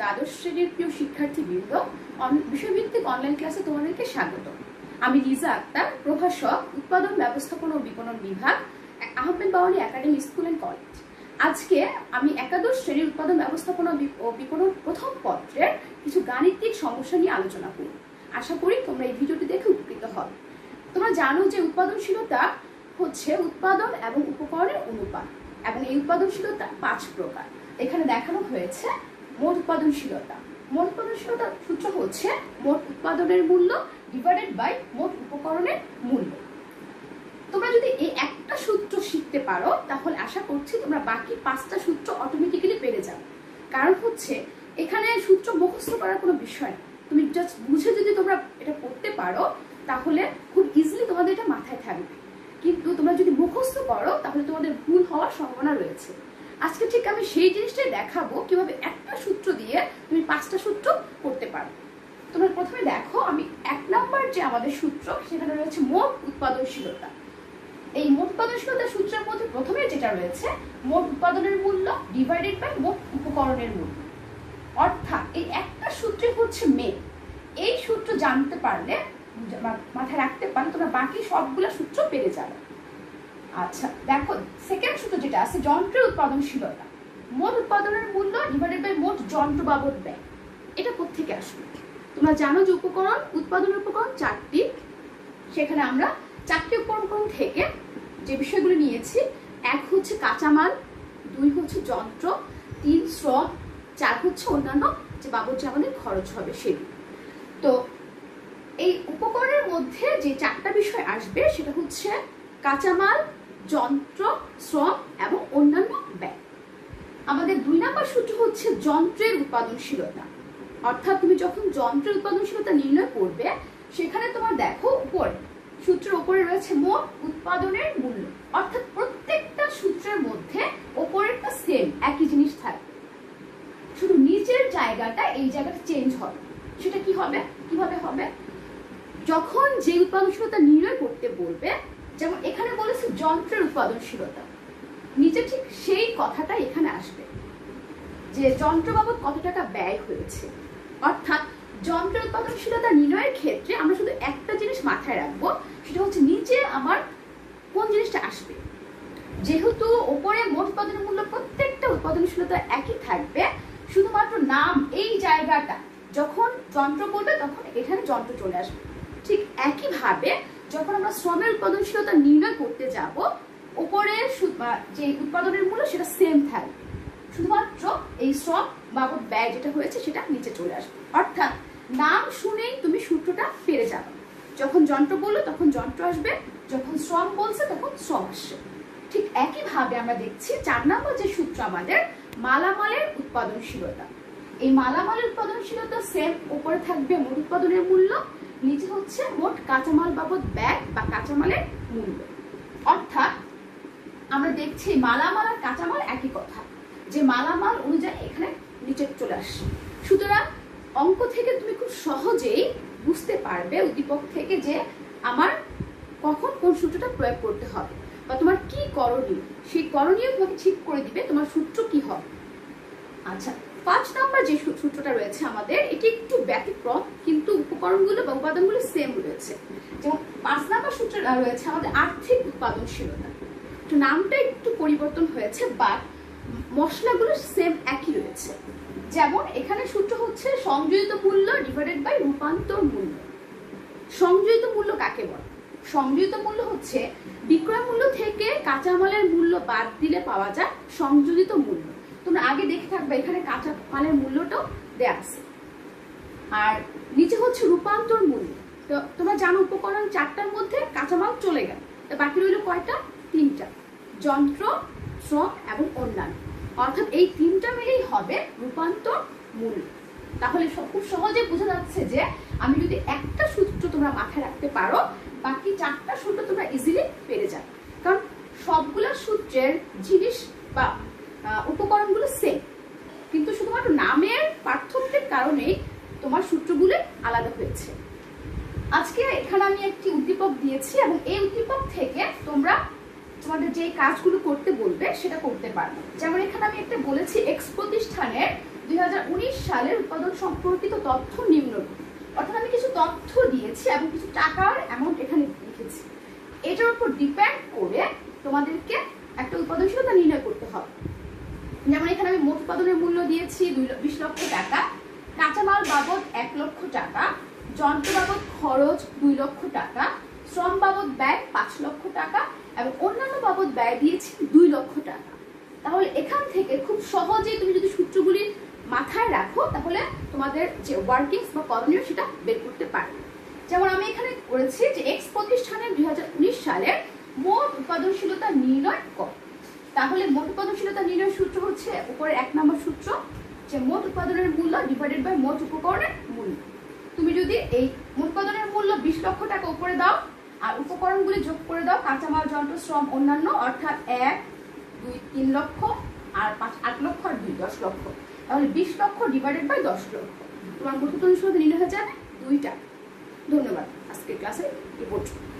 দ্বাদশ শ্রেণির প্রিয় শিক্ষার্থীবৃন্দ বিষয়ভিত্তিক অনলাইন ক্লাসে তোমাদেরকে স্বাগত। আমি রিজা আক্তার, প্রভাষক, উৎপাদন, ব্যবস্থাপনা ও বিপণন বিভাগ, Ahmed Bawani academy school and college. আজকে আমি একাদশ শ্রেণির উৎপাদন, ব্যবস্থাপনা ও বিপণন প্রথম পত্রের কিছু গাণিতিক সমস্যা নিয়ে আলোচনা করব। আশা করি তোমরা এই ভিডিওটি দেখে উপকৃত হবে। তোমরা জানো যে উৎপাদনশীলতা হচ্ছে উৎপাদন এবং উপকরণের অনুপাত, এবং এই উৎপাদনশীলতা পাঁচ প্রকার। এখানে দেখানো হয়েছে মোট উৎপাদনশীলতা। মোট উৎপাদনশীলতা সূত্র হচ্ছে মোট উৎপাদনের মূল্য ডিভাইডেড বাই মোট উপকরণের মূল্য। তোমরা যদি এই একটা সূত্র শিখতে পারো, তাহলে আশা করছি তোমরা বাকি পাঁচটা সূত্র অটোমেটিক্যালি পেরে যাবে। কারণ হচ্ছে, এখানে সূত্র মুখস্থ করার কোনো বিষয় না। তুমি জাস্ট বুঝে যদি তোমরা এটা করতে পারো, তাহলে খুব ইজিলি তোমাদের এটা মাথায় থাকবে। কিন্তু তোমরা যদি মুখস্থ করো, তাহলে তোমাদের ভুল হওয়ার সম্ভাবনা রয়েছে। আজকে ঠিক আমি সেই জিনিসটাই দেখাবো কীভাবে একটা সূত্র দিয়ে তুমি পাঁচটা সূত্র করতে পারো। তোমরা প্রথমে দেখো, আমি এক নাম্বার যে আমাদের সূত্র, সেখানে রয়েছে মোট উৎপাদনশীলতা। এই মোট উৎপাদনশীলতার সূত্রের মধ্যে প্রথমে যেটা রয়েছে, মোট উৎপাদনের মূল্য ডিভাইডেড বাই মোট উপকরণের মূল্য। অর্থাৎ এই একটা সূত্রে হচ্ছে মেন এই সূত্র জানতে পারলে, মাথায় রাখতে পারলে তোমরা বাকি সবগুলো সূত্র পেরে যাবে। আচ্ছা দেখো সেকেন্ড সূত্র যেটা আছে, যন্ত্রের উৎপাদনশীলতা। মোট উৎপাদনের মূল্য ডিভাইডেড বাই মোট যন্ত্র বাবদ ব্যয়। এটা কোথেকে আসবে তোমরা জানো যে উপকরণ উৎপাদনের উপকরণ চারটি। সেখানে আমরা চারটি উপকরণ থেকে যে বিষয়গুলো নিয়েছি, এক হচ্ছে কাঁচামাল, দুই হচ্ছে যন্ত্র, তিন শ্রম, চার হচ্ছে অন্যান্য যে বাবদ আমাদের খরচ হবে সেগুলো। তো এই উপকরণের মধ্যে যে চারটা বিষয় আসবে, সেটা হচ্ছে কাঁচামাল যন্ত্র, শ্রম এবং অন্যান্য ব্যয়। আমাদের দুই নাম্বার সূত্র হচ্ছে যন্ত্রের উৎপাদনশীলতা। অর্থাৎ তুমি যখন যন্ত্রের উৎপাদনশীলতা নির্ণয় করবে, সেখানে তোমার দেখো উপরে, সূত্রের উপরে রয়েছে মোট উৎপাদনের মূল্য। অর্থাৎ প্রত্যেকটা সূত্রের মধ্যে ওপরেরটা সেম একই জিনিস থাকবে। শুধু নিচের জায়গাটা এই জায়গাটা চেঞ্জ হবে। সেটা কি হবে? কীভাবে হবে? যখন যে উৎপাদনশীলতা নির্ণয় করতে বলবে যেমন এখানে বলেছে যন্ত্রের উৎপাদনশীলতা। নিচে ঠিক সেই কথাটা এখানে আসবে, যে যন্ত্র বাবদ কত টাকা ব্যয় হয়েছে। অর্থাৎ যন্ত্রের উৎপাদনশীলতা নির্ণয়ের ক্ষেত্রে আমরা শুধু একটা জিনিস মাথায় রাখব, সেটা হচ্ছে নিচে আমার কোন জিনিসটা আসবে। যেহেতু ওপরে মোট উৎপাদনের মূল্য প্রত্যেকটা উৎপাদনশীলতা একই থাকবে, শুধুমাত্র নাম এই জায়গাটা, যখন যন্ত্র বলবে তখন এখানে যন্ত্র চলে আসবে। ঠিক একইভাবে যখন আমরা শ্রমের উৎপাদনশীলতা নির্ণয় করতে যাব উপরে যে উৎপাদনের মূল্য সেটা সেম থাকবে। শুধুমাত্র এই শ্রম বাবদ ব্যয় যেটা হয়েছে সেটা নিচে চলে আসবে। অর্থাৎ নাম শুনেই তুমি সূত্রটা পেরে যাবে। যখন যন্ত্র বলল, তখন যন্ত্র আসবে। যখন শ্রম বলছে, তখন শ্রম আসছে। ঠিক একইভাবে আমরা দেখছি চার নম্বর যে সূত্র আমাদের, মালামালের উৎপাদনশীলতা। এই মালামালের উৎপাদনশীলতা সেম উপরে থাকবে মোট উৎপাদনের মূল্য। নিচে হচ্ছে মোট কাঁচামাল বাবদ ব্যয় বা কাঁচামালের মূল্য। অর্থাৎ আমরা দেখছি মালামাল আর কাঁচামাল একই কথা। যে মালামাল অনুযায়ী এখানে নিচে চলে আসছে। সুতরাং অঙ্ক থেকে তুমি খুব সহজেই বুঝতে পারবে উদ্দীপক থেকে যে আমার কখন কোন সূত্রটা প্রয়োগ করতে হবে বা তোমার কি করণীয়। সেই করণীয় তোমাকে ঠিক করে দিবে তোমার সূত্র কি হবে। আচ্ছা পাঁচ নাম্বার যে সূত্রটা রয়েছে আমাদের, এটি একটু ব্যতিক্রম, কিন্তু উপকরণগুলো বা উপাদানগুলো সেম রয়েছে। যেমন পাঁচ নাম্বার সূত্র রয়েছে আমাদের আর্থিক উৎপাদনশীলতা। একটু নামটা একটু পরিবর্তন হয়েছে বাট মশলাগুলো সেম একই রয়েছে। যেমন এখানে সূত্র হচ্ছে সংযোজিত মূল্য ডিভাইডেড বাই রূপান্তর মূল্য। সংযোজিত মূল্য কাকে বলে? সংযোজিত মূল্য হচ্ছে বিক্রয় মূল্য থেকে কাঁচামালের মূল্য বাদ দিলে পাওয়া যায় সংযোজিত মূল্য। তোমরা আগে দেখে থাকবে, এখানে কাঁচা মালের মূল্যটাও দেয়া আছে। আর নিচে হচ্ছে রূপান্তর মূল্য। তো তোমরা জানো উপকরণ চারটার মধ্যে কাঁচামাল চলে গেল। তো বাকি রইল কয়টা? তিনটা। যন্ত্র, শ্রম এবং অন্যান্য। অর্থাৎ এই তিনটা মিলেই হবে রূপান্তর মূল্য। তাহলে খুব সহজে বোঝা যাচ্ছে যে আমি যদি একটা সূত্র তোমরা মাথায় রাখতে পারো, বাকি চারটা সূত্র তোমরা ইজিলি পেরে যাবে। কারণ সবগুলো সূত্রের জিনিস বা উপকরণগুলো সেম কিন্তু শুধুমাত্র নামের পার্থক্যের কারণে তোমার সূত্রগুলো আলাদা হয়েছে। আজকে এখানে আমি একটি উদ্দীপক দিয়েছি এবং এই উদ্দীপক থেকে তোমরা তোমাদের যে কাজগুলো করতে বলবে সেটা করতে পারবে। যেমন এখানে আমি একটা বলেছি এক্স প্রতিষ্ঠানের দুই হাজার উনিশ সালের উৎপাদন সম্পর্কিত তথ্য নিম্নরূপ। অর্থাৎ আমি কিছু তথ্য দিয়েছি এবং কিছু টাকার অ্যামাউন্ট এখানে লিখেছি। এটার উপর ডিপেন্ড করে তোমাদেরকে একটা হবে যেমন এখানে আমি মোট উৎপাদনের মূল্য দিয়েছি দুই বিশ লক্ষ টাকা। কাঁচামাল বাবদ এক লক্ষ টাকা, যন্ত্র বাবদ খরচ দুই লক্ষ টাকা, শ্রম বাবদ ব্যয় পাঁচ লক্ষ টাকা এবং অন্যান্য বাবদ ব্যয় দিয়েছি দুই লক্ষ টাকা। তাহলে এখান থেকে খুব সহজেই তুমি যদি সূত্রগুলি মাথায় রাখো, তাহলে তোমাদের যে ওয়ার্কিংস বা করণীয় সেটা বের করতে পারবে। যেমন আমি এখানে করেছি যে এক্স প্রতিষ্ঠানের দুই সালের মোট উৎপাদনশীলতা নির্ণয় কর তাহলে মোট উৎপাদনশীলতা নির্ণয় সূত্র হচ্ছে উপরে এক নম্বর সূত্র যে মোট উৎপাদনের মূল্য ডিভাইডেড বাই মোট উপকরণের মূল্য। তুমি যদি এই উৎপাদনের মূল্য বিশ লক্ষ টাকা উপরে দাও আর উপকরণগুলি যোগ করে দাও, কাঁচামাল, যন্ত্র, শ্রম, অন্যান্য, অর্থাৎ এক, দুই, তিন লক্ষ আর পাঁচ, আট লক্ষ আর দুই, দশ লক্ষ। তাহলে বিশ লক্ষ ডিভাইডেড বাই দশ লক্ষ। তোমার মোট উৎপাদন নির্ণয় হয়ে যাবে দুইটা। ধন্যবাদ। আজকের ক্লাসে এ পর্যন্ত